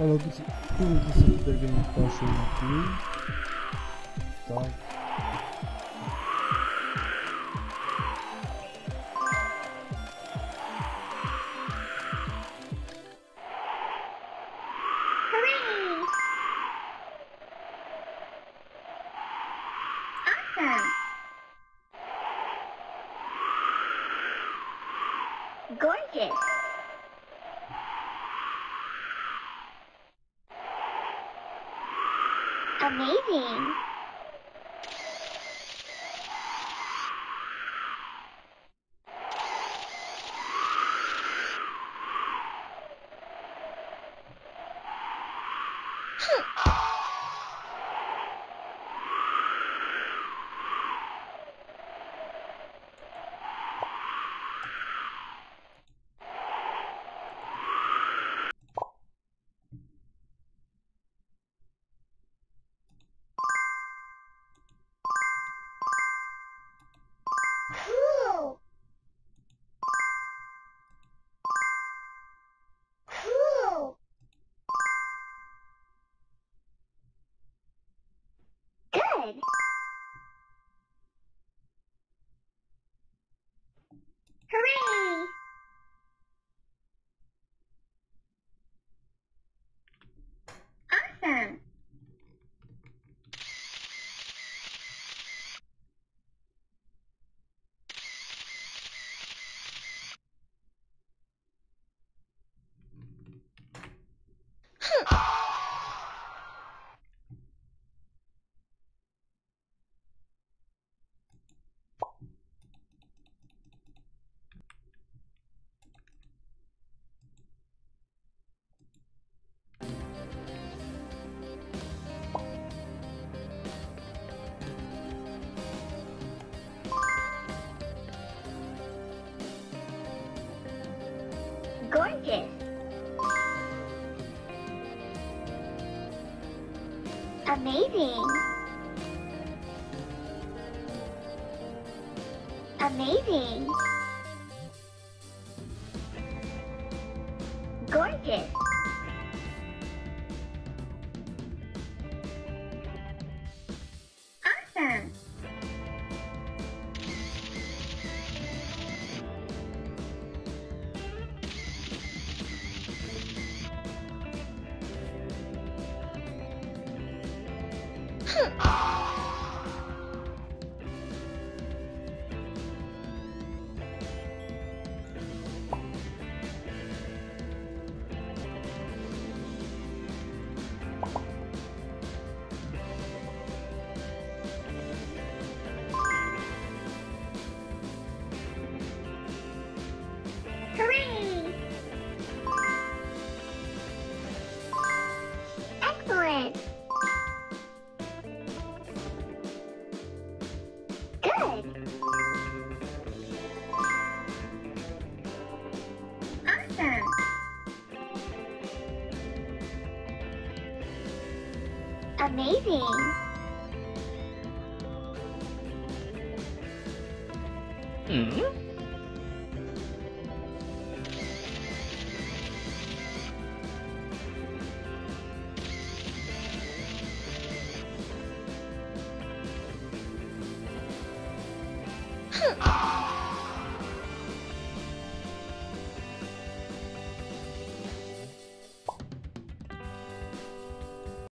hızlı, hızlı şekilde benim başlamak değil. Daha Hooray! Awesome! Gorgeous! Amazing! Cool! Hooray! Gorgeous! Amazing! Amazing! Gorgeous! Hooray! Amazing! Hmm?